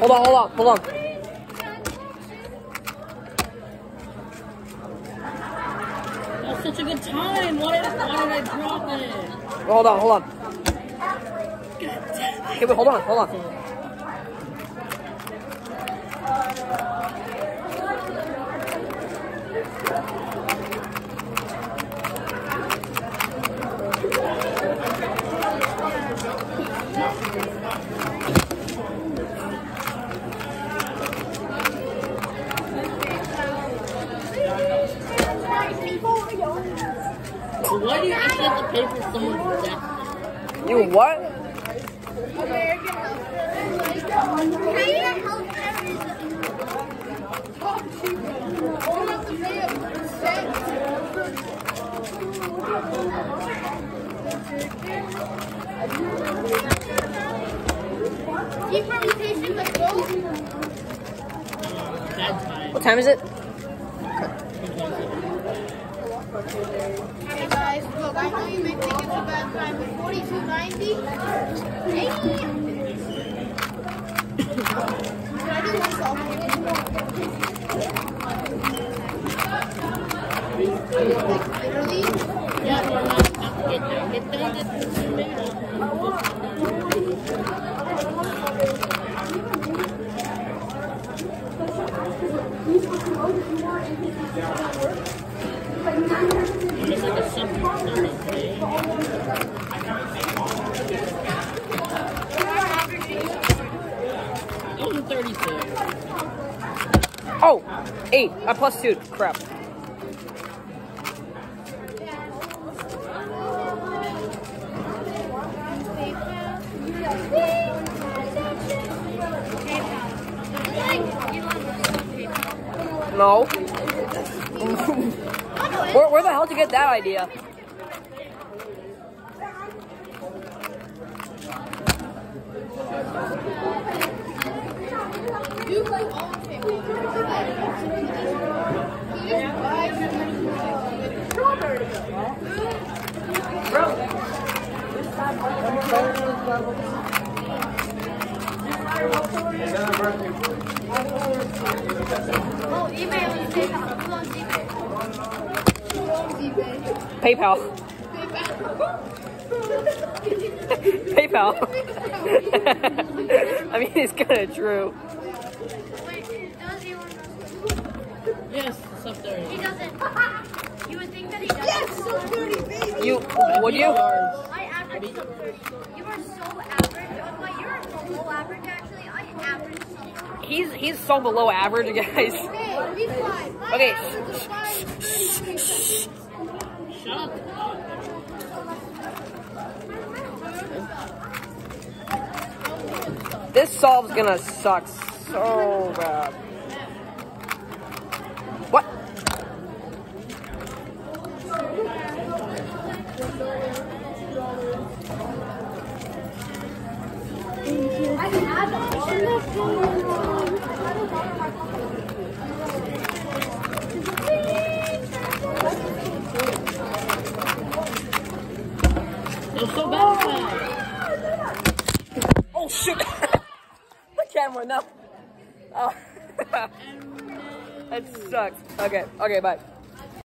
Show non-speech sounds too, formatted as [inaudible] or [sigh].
Hold on, hold on, hold on. That's such a good time. Why did, why did I drop it? Hold on, hold on. Okay, wait, hold on, hold on. Well, why do you actually have to pay for someone's death? You what? Keep permutation, let's go. Bad time. What time is it? Look, I know you may think it's a bad time, but 4290. Hey! Can I do softball? Literally? Yeah, we're not. Get down, get down, get like a simple okay? Those are 36. Oh, eight. I plus two. Crap. No. [laughs] where, where the hell did you get that idea? You PayPal. PayPal. [laughs] I mean, it's kind of true. Wait, does he want Yes, it's up there. He doesn't. [laughs] You would think that he does. Yes, so dirty, baby. You would you? I average sub 30. You are so average. Oh, wait, you're below average, actually. I average sub 30. He's he's so below average, [laughs] guys. Okay, be quiet. My Okay. This solve's gonna suck so bad. What? They're so bad. Oh shit! the camera, no. Oh. [laughs] that sucks. Okay, okay, bye.